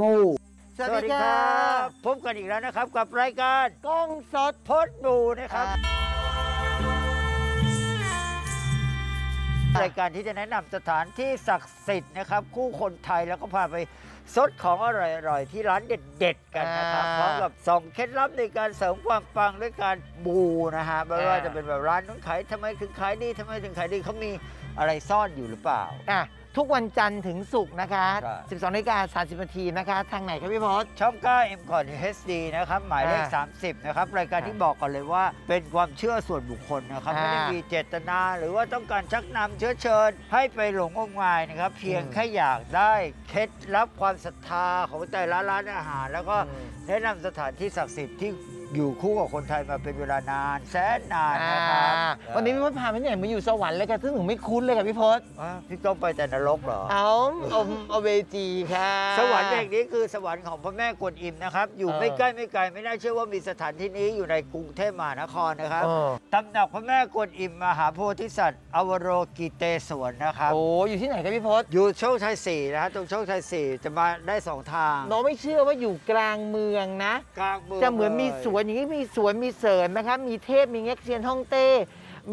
บู สวัสดีครับพบกันอีกแล้วนะครับกับรายการกล้องสดพดบูนะครับ รายการที่จะแนะนำสถานที่ศักดิ์สิทธิ์นะครับ คู่คนไทยแล้วก็พาไปซดของอร่อยๆ ที่ร้านเด็ดๆ กันนะครับอ่าพร้อมกับส่องเคล็ดลับในการเสริมความปังด้วยการบูนะฮะไม่ว่าอ่า จะเป็นแบบร้านนู้นขายทำไมถึงขายดีทำไมถึงขายดีเขามีอะไรซ่อนอยู่หรือเปล่า อะ ทุกวันจันทร์ถึงศุกร์นะคะ ใช่ 12นาฬิกา30นาทีนะคะ ทางไหนครับพี่พศช่อง9 M ก่อน HD นะครับ หมายเลข อ่า30 นะครับ รายการอ่าที่บอกก่อนเลยว่า เป็นความเชื่อส่วนบุคคลนะครับอ่าไม่ได้มีเจตนาหรือว่าต้องการชักนำเชื้อเชิญ ให้ไปหลงงมงายนะครับ เพียงอืมแค่อยากได้เคล็ดลับความศรัทธาของแต่ละร้านอาหาร แล้วก็อืม แนะนำสถานที่ศักดิ์สิทธิ์ที่ อยู่คู่กับคนไทยมาเป็นเวลานาน แสนนานนะครับอ่าวันนี้พี่พศพาไปไหนมาอยู่สวรรค์เลยค่ะซึ่งหนูไม่คุ้นเลยค่ะพี่พศอ่าพี่ต้องไปแต่นรกเหรอ เอาอมอเวจีค่ะ สวรรค์แห่งนี้คือสวรรค์ของพระแม่กวนอิมนะครับ อยู่เออไม่ใกล้ไม่ไกลไม่น่าเชื่อว่ามีสถานที่นี้อยู่ในกรุงเทพมหานครนะครับเออตำหนักพระแม่กวนอิมมหาโพธิสัตว์อวโรกิเตศวรนะครับโอ้อยู่ที่ไหนครับพี่พศอยู่โชคชัยสี่นะฮะตรงโชคชัยสี่จะมาได้สองทางน้องไม่เชื่อว่าอยู่กลางเมืองนะ กลางเมืองจะเหมือนมีลยสวนอย่างนี้มีสวนมีเสริญนะคะมีเทพมีเง็กเซียนฮ่องเต้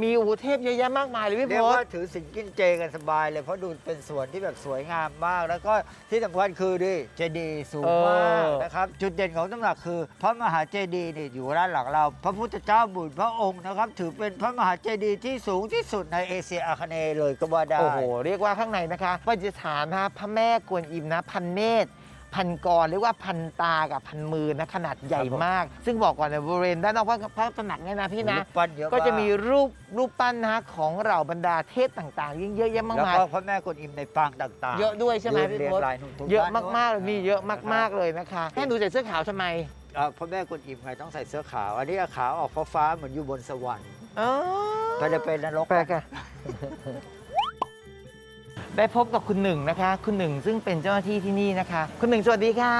มีอูเทพเยอะแยะมากมายเลยพี่เรียพกศว่าถือสินกินเจกันสบายเลยเพราะดูเป็นสวนที่แบบสวยงามมาก แล้วก็ที่สำคัญคือดิเจดีย์สูงมากนะครับจุดเด่นของตำหนักคือ พระมหาเจดีย์นี่อยู่ด้านหลังเรา พระพุทธเจ้าบุญพระองค์นะครับถือเป็นพระมหาเจดีย์ที่สูงที่สุดในเอเชียอาคเนย์เลยก็ว่าได้ โอ้โห เรียกว่าข้างในนะคะปฏิสถานนะพระแม่กวนอิมนะพันเนตร พันกรเรียกว่าพันตากับพันมือนะขนาดใหญ่มาก ซึ่งบอกก่อนเลยบริเวณด้านนอกพระพระตำหนักเนี่ยนะพี่นะรูปปั้นเยอะก็จะมีากรูปรูปปั้นนะของเหล่าบรรดาเทพต่างๆ ยิ่งเยอะแยะมากแล้วมายก็พระแม่กวนอิมในปางต่างๆ เยอะด้วยใช่ไหมยืนพี่เรียงพศรายหนุ่มทุกเยอะบ้นมากๆเลยนี่เยอะมากๆเลยนะคะแค่หนูใส่เสื้อขาวทำไมอ่าพระแม่กวนอิมไงต้องใส่เสื้อขาว อันนี้ขาวออกฟ้าๆเหมือนอยู่บนสวรรค์อ๋อก็จะเป็นนรกแปลกอะ ได้พบกับคุณหนึ่งนะคะ คุณหนึ่งซึ่งเป็นเจ้าหน้าที่ที่นี่นะคะ คุณหนึ่งสวัสดีค่ะ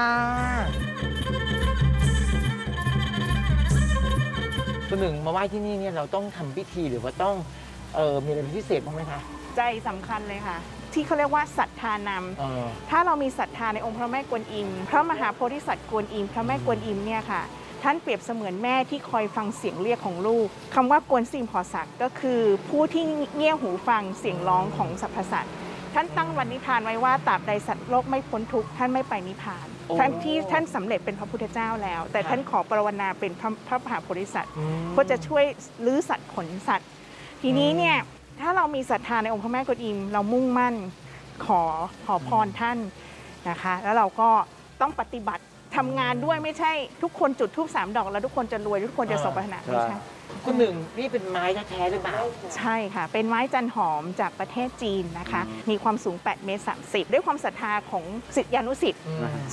คุณหนึ่งมาไหว้ที่นี่เนี่ยเราต้องทำพิธีหรือว่าต้องเออมีอะไรเป็นพิเศษบ้างไหมคะใจสำคัญเลยค่ะ ที่เขาเรียกว่าศรัทธาเนี่ยเออถ้าเรามีศรัทธาในองค์พระแม่กวนอิมพระมหาโพธิสัตว์กวนอิมพระแม่กวนอิมเนี่ยค่ะ ท่านเปรียบเสมือนแม่ที่คอยฟังเสียงเรียกของลูกคำว่ากวนซีอิมผ่อสักก็คือ ผู้ที่เงี่ยหูฟังเสียงร้องของสรรพสัตว์ ท่านตั้งวันนิพพานไว้ว่าตราบใดสัตว์โลกไม่พ้นทุกข์ท่านไม่ไปนิพพานโอ้ท่านที่ท่านสำเร็จเป็นพระพุทธเจ้าแล้ว แต่ครับท่านขอปวารณาเป็นพระพระมหาโพธิสัตว์อืมเพื่อจะช่วยรื้อสัตว์ขนสัตว์ ทีนี้เนี่ยถ้าเรามีศรัทธาในองค์พระแม่กวนอิม เรามุ่งมั่นขอขอพรท่านนะคะ แล้วเราก็ต้องปฏิบัติ ทำงานด้วยไม่ใช่ทุกคนจุดทูบสามดอก แล้วทุกคนจะรวยทุกคนจะสมปรารถนาไม่ใช่ คุณหนึ่งนี่เป็นไม้แท้ๆหรือเปล่า ใช่ค่ะ เป็นไม้จันหอมจากประเทศจีนนะคะ มีความสูง 8 เมตร 30 ด้วยความศรัทธาของศิษยานุศิษย์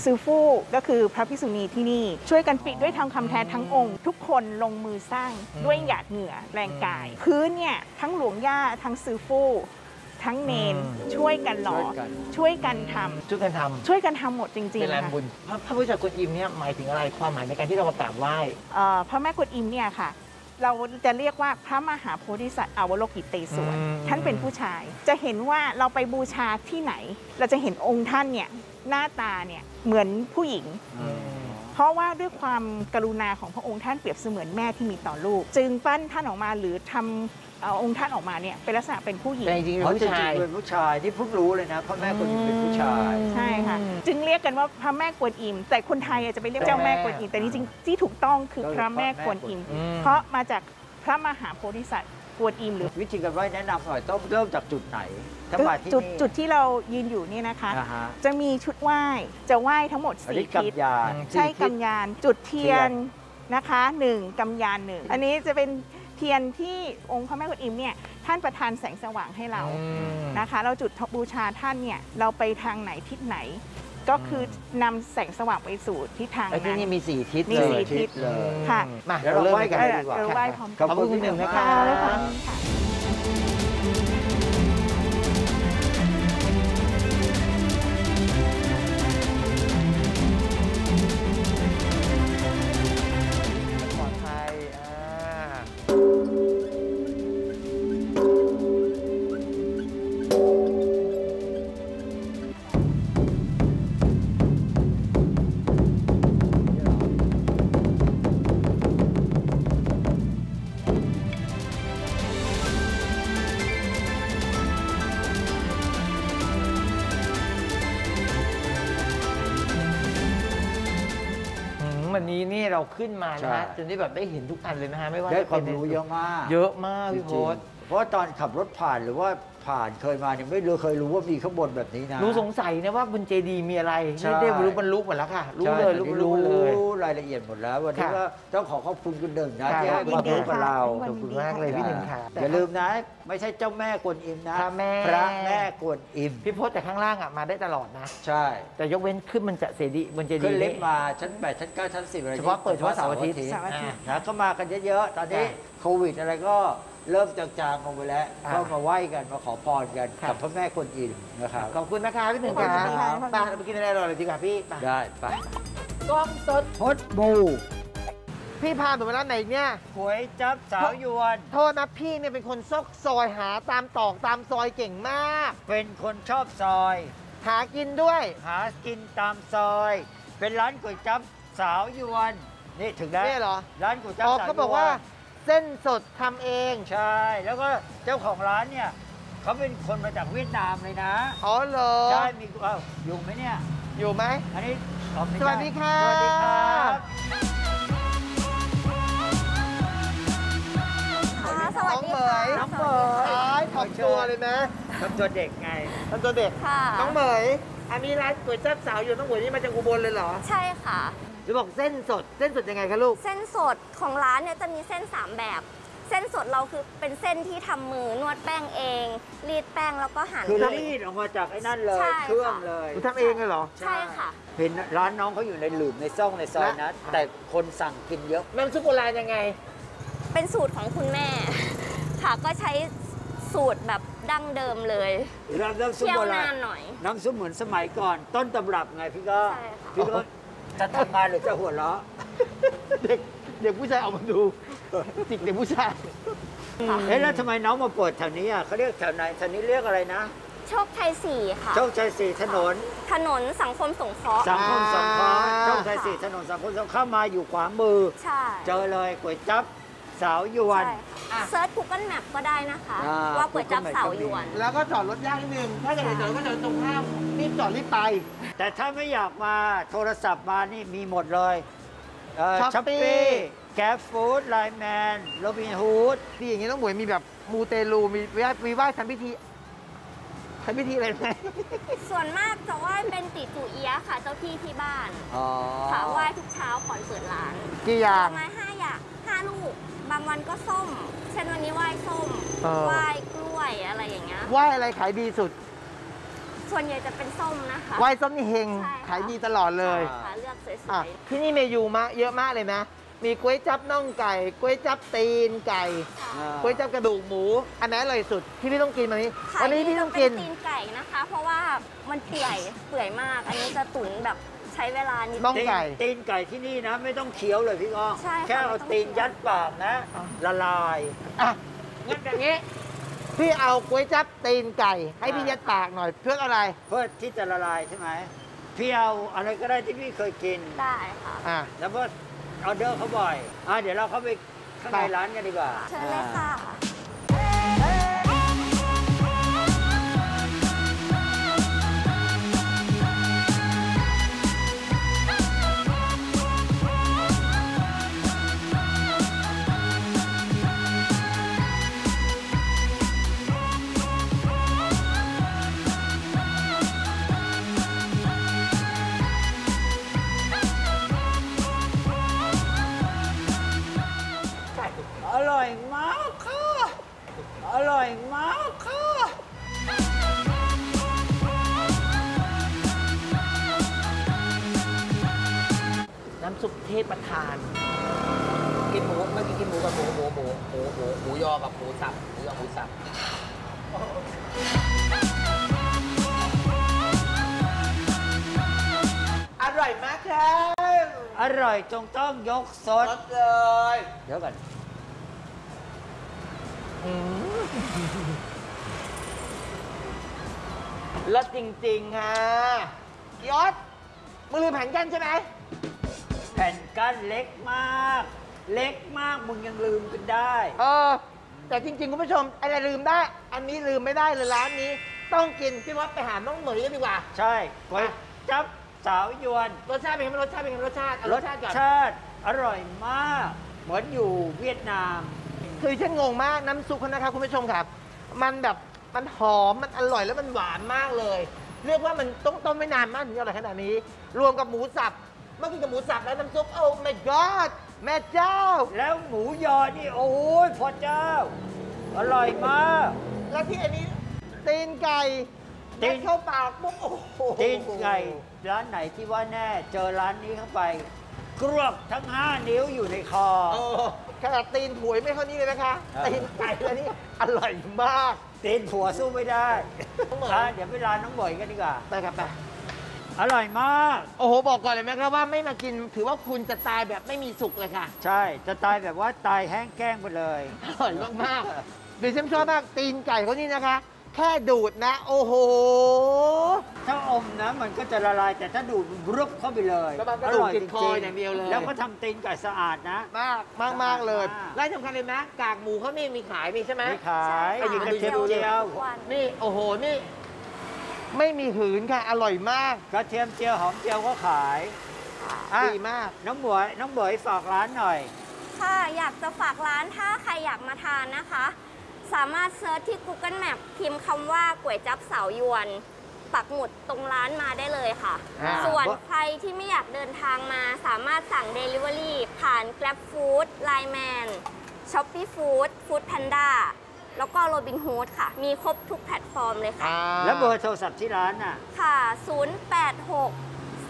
ซือฟู่ก็คือพระภิกษุณีที่นี่ ช่วยกันปิดด้วยทองคำแท้ทั้งองค์ ทุกคนลงมือสร้างอืมด้วยหยาดเหงื่อแรงกาย พื้นเนี่ยทั้งหลวงย่าทั้งซือฟู่ ทั้งเนนอืมช่วยกันหล่อช่วยกันช่วยกันทำช่วยกันทำช่วยกันทำหมดจริงเป็นๆแรงค่ะบุญพระพระพุทธเจ้ากวนอิมเนี่ยหมายถึงอะไรความหมายในการที่เรามากราบไหว้เอ่อพระแม่กวนอิมเนี่ยค่ะเราจะเรียกว่าพระมหาโพธิสัตว์อวโลกิเตศวรอืมท่านเป็นผู้ชาย จะเห็นว่าเราไปบูชาที่ไหน เราจะเห็นองค์ท่านเนี่ยหน้าตาเนี่ยเหมือนผู้หญิง เพราะว่าด้วยความกรุณาของพระองค์ท่านเปรียบเสมือนแม่ที่มีต่อลูก จึงปั้นท่านออกมาหรือทำ เอ่อองค์ท่านออกมาเนี่ยเป็นลักษณะเป็นผู้หญิง แต่จริงๆเพเป็นราะจผู้ริชางยๆเป็นผู้ชายนี่เพิ่งรู้เลยนะพระแม่กวนอิมเป็นผู้ชาย ใช่ค่ะ จึงเรียกกันว่าพระแม่กวนอิม แต่คนไทยอาจจะไปเรียกเจ้าแม่กวนอิม แต่จริงๆที่ถูกต้องคือพระแม่กวนอิม อืม เพราะมาจากพระมหาโพธิสัตว์กวนอิมหรือ วิธีการไหว้แนะนำหน่อยต้องเริ่มจากจุดไหนถ้ามาที่จุดนี่จุดที่เรายืนอยู่นี่นะคะอ่าฮะจะมีชุดไหว้จะไหว้ทั้งหมดอันสี่นี้ทิศ กำยาน ใช่กำยานจุดเทียนนะคะหนึ่งกำยานหนึ่งอันนี้จะเป็น เทียนที่องค์พระแม่กวนอิมเนี่ยท่านประทานแสงสว่างให้เราอืมนะคะ เราจุดบูชาท่านเนี่ยเราไปทางไหนทิศไหน ก็คือนำแสงสว่างไปสู่ทิศทางแล้วที่นั้นนี่มีสี่ทิศมีเลยสี่ทิศเลยค่ะมาเดี๋ยวเราไหว้กันเอเลยอดีกว่าเออไหว้พร้อมขอบคุณคุณหนึ่งนะค่ะ นนี้นี่เราขึ้นมานะฮะใช่จนได้แบบได้เห็นทุกอันเลยนะฮะไม่ว่าได้จะความป็นรู้เยอะมาก เยอะมากจพี่ริโพงสๆเพราะว่าตอนขับรถผ่านหรือว่า ผ่านเคยมาเนี่ยไม่รู้เคยรู้ว่ามีข้างบนแบบนี้นะหนูสงสัยนะว่าบนเจดีย์มีอะไรใช่นี่ได้รู้บรรลุหมดแล้วค่ะ รู้ใช่เลยรู้อันนี้รู้เลยรู้รายละเอียดหมดแล้ววันนี้ค่ะก็ต้องขอขอบคุณคุณหนึ่งนะค่ะที่ให้ความรู้กับเรายินดีค่ะขอบคุณมากเลยพี่หนึ่งค่ะอย่าลืมนะ ไม่ใช่เจ้าแม่กวนอิมนะพระแม่ พระแม่กวนอิมพี่โพสแต่ข้างล่างอะมาได้ตลอดนะ ใช่แต่ยกเว้นขึ้นมันจะเสดีบนเจดีขึ้นย์ลิฟต์มาชั้นแปดชั้นเก้าชั้นสิบอะไรเฉพาะเปิดเฉพาะเสาร์อาทิตย์ เสาร์อาทิตย์นะก็มากันเยอะๆ ตอนนี้ค่ะโควิดอะไรก็ เริ่มจางๆลงไปแล้วอ่า ก็มาไหว้กันมาขอพรกันค่ะกับพระแม่กวนอิมนะครับ ขอบคุณนะคะพี่หนึ่งขอบค่ะคุณค่ะไปเราไปกินอะไรอร่อยเลยดีกว่าพี่ไปได้ไป กล้องสดพดบูพี่พาหนูไปร้านไหนเนี่ย ก๋วยจับสาวยวน โทษนะพี่เนี่ยเป็นคนซอกซอยหาตามตอกตามซอยเก่งมาก เป็นคนชอบซอย หากินด้วย หากินตามซอย เป็นร้านก๋วยจับสาวยวน นี่ถึงแล้วเนี่ยเหรอ ร้านก๋วยจับอ๋อสาวยวนเขาบอกว่า เส้นสดทำเอง ใช่ แล้วก็เจ้าของร้านเนี่ยเขาเป็นคนมาจากเวียดนามเลยนะ อ๋อเหรอใช่ มีเอ้าอยู่ไหมเนี่ย อยู่ไหม อันนี้อ๋อไม่สวัสใช่ดีค่ะ สวัสดีครับค่ะสวัสดีน้องเหมค่ะยน้องเหมยขายถ่อมตัวเลยนะทำตัวเด็กไง ทำตัวเด็ก ค่ะ น้องเหมย อันนี้ร้านก๋วยจั๊บสาวอยู่น้องเหมยนี่มาจากอุบลเลยเหรอ ใช่ค่ะ จะบอกเส้นสด เส้นสดยังไงคะลูก เส้นสดของร้านเนี่ยจะมีเส้น 3 แบบ เส้นสดเราคือเป็นเส้นที่ทำมือนวดแป้งเอง รีดแป้งแล้วก็หั่นคือรีดออกมาจากไอ้นั่นเลย ใช่เครื่องค่ะเลย หนูทำเองเลยเหรอ ใช่ค่ะ เห็นร้านน้องเขาอยู่ในหลืมในซ่องในซอยนะและแต่คนสั่งกินเยอะ น้ำซุปโบราณยังไง เป็นสูตรของคุณแม่ ค่ะก็ใช้สูตรแบบดั้งเดิมเลยน้ำน้ำซุปเคี่ยโบวราณนานหน่อย น้ำซุปเหมือนสมัยก่อน ต้นตำรับไงพี่ก็ใช่ค่ะ พี่ก็ จะทำงานหรือจะหัวเราะเด็กเด็กผู้ชายออกมาดูจิกเด็กผู้ชายเอ๊ะแล้วทำไมน้องมาเปิดแถวนี้อะเขาเรียกแถวไหนแถวนี้เรียกอะไรนะ โชคชัยสี่ค่ะ โชคชัยสี่ถนน ถนนสังคมสงเคราะห์สังคมสงเคราะห์อ่าโชคชัยสี่ถนนสังคมสงเคราะห์มาอยู่ขวามือใช่เจอเลยก๋วยจั๊บ สาวยวน ใช่ค่ะ เซิร์ช Google Map ก็ได้นะคะ อ่าว่าก๋วยจั๊บ Google Map เสาก็มีหยวน แล้วก็จอดรถยากนิดนึง ถ้าจะไปจอดก็จอดตรงข้ามรีบจอดรีบไป แต่ถ้าไม่อยากมาโทรศัพท์มานี่มีหมดเลยช้อป Shopee ปี้แกร็บฟู้ดไลแมนโรบินฮูดที่อย่างนี้ต้องหมวยมีแบบมูเตลูมีไหว้มีไหว้ทำพิธีทำพิธีอะไรไหมส่วนมากจะไหว้เป็นติจูเอียะค่ะ เจ้าที่ที่บ้าน อ๋อค่ะไหว้ทุกเช้าก่อนเปิดร้านกี่อย่างประมาณห้าอย่างห้าลูก บางวันก็ส้ม เช่นวันนี้ไหว้ส้มเออ ไหว้กล้วยอะไรอย่างเงี้ย ไหว้อะไรขายดีสุด ส่วนใหญ่จะเป็นส้มนะคะ ไหว้ส้มนี่เฮงใช่ค่ะ ขายดีตลอดเลยใช่ค่ะเลือกสวยอะ ที่นี่เมนูมาเยอะมากเลยนะ มีก๋วยจับน่องไก่ก๋วยจับตีนไก่ๆค่ะอ่าก๋วยจับกระดูกหมู อันไหนอร่อยสุดที่พี่ต้องกินวันนี้ขายวันนี้ดีพี่จะต้องเป็กินนตีนไก่นะคะ เพราะว่ามันเปื่อยเปื่อยมาก อันนี้จะตุ๋นแบบ ใช้เวลานิดน่องตีนไก่ ตีนไก่ที่นี่นะ ไม่ต้องเคี้ยวเลยพี่ก้องใช่ค่ะแค่เอาไม่ต้อง ตีนเคี้ยวยัดปากนะ ละลายอะงั้นอย่างนี้ พี่เอาก๋วยจับตีนไก่ ให้พี่อ่ายัดปากหน่อย เพื่ออะไร เพื่อที่จะละลายใช่ไหมพี่เอาอะไรก็ได้ที่พี่เคยกิน ได้ค่ะ อะ แล้วก็ออเดอร์เขาบ่อยอะเดี๋ยวเราเข้าไปข้างในไปร้านกันดีกว่าเชิญเลยค่ะ กินหมูเมื่อกี้กินหมูกับหมูหมูหมูหมูหมูหมูยอกับหมูสับหมูยอหมูสับอร่อยมากครับอร่อยจงต้องยกซดรสเลยเดี๋ยวก่อนรสจริงๆค่ะยศมือลืมแผ่นกันใช่ไหม แผ่นกั้นเล็กมาก เล็กมากมึงยังลืมกันได้ เออ แต่จริง ๆ คุณผู้ชมอะไรลืมได้ อันนี้ลืมไม่ได้เลยร้านนี้ ต้องกินพี่วัดไปหาน้องเหมยกันดีกว่า ใช่ก๋วยจับสาวยวน รสชาติเป็นไงรสชาติเป็นไงรสชาติเอารรสสชาติก่อนชาติ อร่อยมาก เหมือนอยู่เวียดนาม คือฉันงงมากน้ำซุปเขานะคะคุณผู้ชมครับ มันแบบมันหอมมันอร่อยแล้วมันหวานมากเลย เรียกว่ามันต้องต้มไม่นานมากถึงจะอร่อยขนาดนี้ รวมกับหมูสับเมื่อกี้กับหมูสับแล้วน้ำซุปโอ้ my god แม่เจ้า แล้วหมูยอนี่โอ้ยพระเจ้า อร่อยมาก แล้วที่อันนี้ตีนไก่ตีน ยัดเข้าปากปุ๊บโอ้โหตีนไก่ร้านไหนที่ว่าแน่ เจอร้านนี้เข้าไป กรวบทั้ง5นิ้วอยู่ในคอ เออขนาดตีนผวยไม่เท่านี้เลยนะคะครับตีนไก่แล้วนี่อร่อยมาก ตีนผัวสู้ไม่ได้ น้องเหมย อะเดี๋ยวไปร้านน้องเหมยกันดีกว่า ไปครับไป อร่อยมาก โอ้โห บอกก่อนเลยนะครับว่าไม่มากินถือว่าคุณจะตายแบบไม่มีสุขเลยค่ะใช่ จะตายแบบว่าตายแห้งแกล้งไปเลย อร่อยมากๆดิฉันชอบมากตีนไก่เขานี่นะคะ แค่ดูดนะ โอ้โห ถ้าอมนะมันก็จะละลายแต่ถ้าดูดมันรุบเข้าไปเลยแล้วมันก็ดูดติดคออย่างเดียวเลย แล้วก็ทำตีนไก่สะอาดนะ มากมากมากเลยมากและที่สำคัญเลยนะกากหมูเขานี่มีขายมีใช่ไหมไม่ขายใช่อยู่ค่ะกระเทียมเจียว ทุกวัน นี่ โอ้โห นี่ ไม่มีหืนค่ะ อร่อยมาก กระเทียมเจียวหอมเจียวก็ขายอะ ดีมาก น้องบวยน้องบวยฝากร้านหน่อย ค่ะอยากจะฝากร้านถ้าใครอยากมาทานนะคะ สามารถเซิร์ชที่ Google Map พิมพ์คำว่าก๋วยจับเสายวน ปักหมุดตรงร้านมาได้เลยค่ะ อ่า ส่วนใครที่ไม่อยากเดินทางมาสามารถสั่ง Delivery ผ่าน Grab Food Line Man Shopee Food Food Panda แล้วก็ Robin Hood ค่ะ มีครบทุกแพลตฟอร์มเลยค่ะอ่าแล้วเบอร์โทรศัพท์ที่ร้านน่ะ ค่ะ 086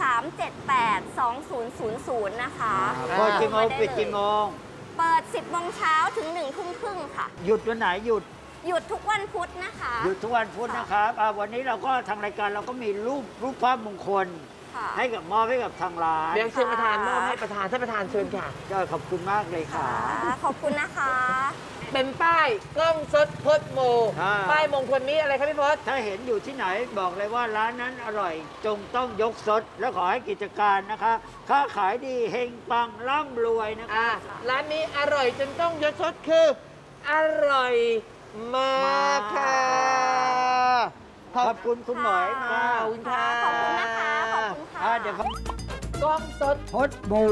378 2000 นะคะ เปิดกี่โมงาไปิดกี่โมง เปิด 10โมงเช้าถึง1ทุ่มครึ่งค่ะ หยุดวันไหนหยุด หยุดทุกวันพุธนะคะ หยุดทุกวันพุธนะครับอ่าวันนี้เราก็ทางรายการเราก็มีรูปรูปภาพมงคลค่ะให้กับมอบให้กับทางร้านเดี๋ยวเชิญประธานมอบให้ประธานท่านประธานเชิญค่ะก็ขอบคุณมากเลยค่ะค่ะขอบคุณนะคะ เป็นป้ายกล้องสดพดโม อ่า ป้ายมงคลนี้อะไรครับพี่พศถ้าเห็นอยู่ที่ไหนบอกเลยว่าร้านนั้นอร่อย จงต้องยกสด และขอให้กิจการนะคะ ค้าขายดีเฮงปังร่ำรวยนะคะ อ่าร้านนี้อร่อยจนต้องยศชดคือ อร่อยมากค่ะขอบคุณคุณหมอยมากขอบคุณค่ะ ขอบคุณนะคะ ขอบคุณค่ะ อ่าเดี๋ยวเขากล้องสด พดบู